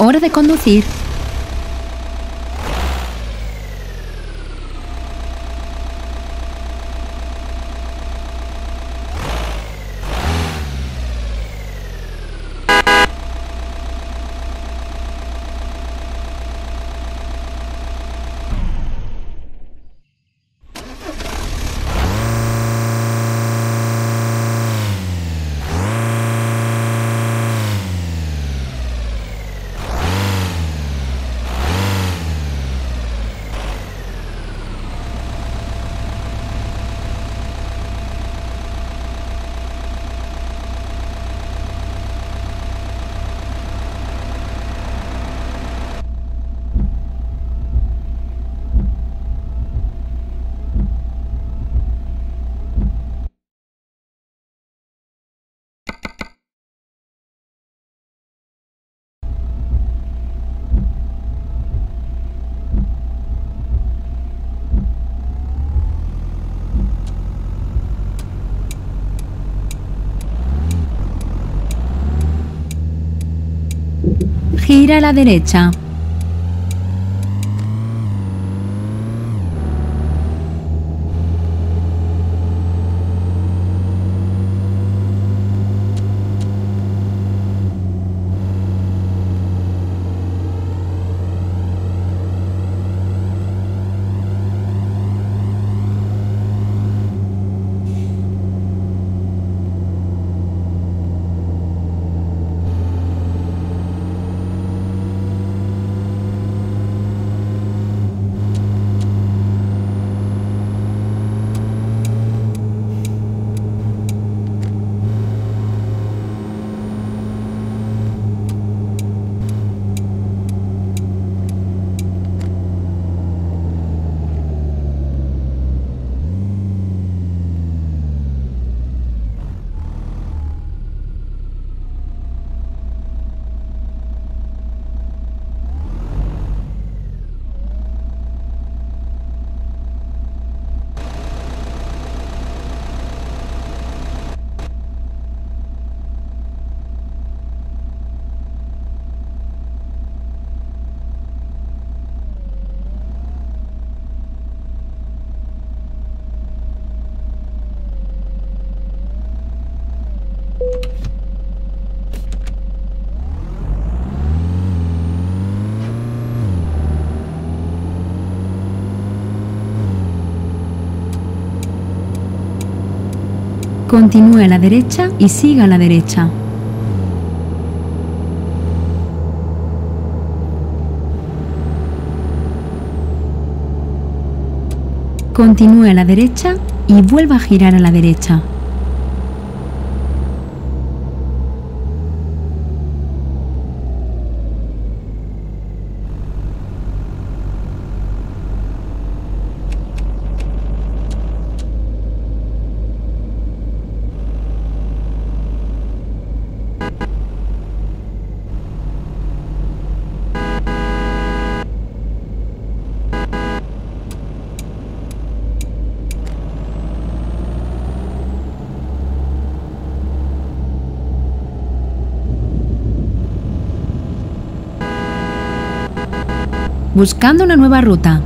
Hora de conducir. Gira a la derecha. Continúe a la derecha y siga a la derecha. Continúe a la derecha y vuelva a girar a la derecha. buscando una nueva ruta.